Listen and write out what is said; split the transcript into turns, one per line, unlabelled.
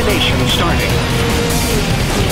Elimination starting.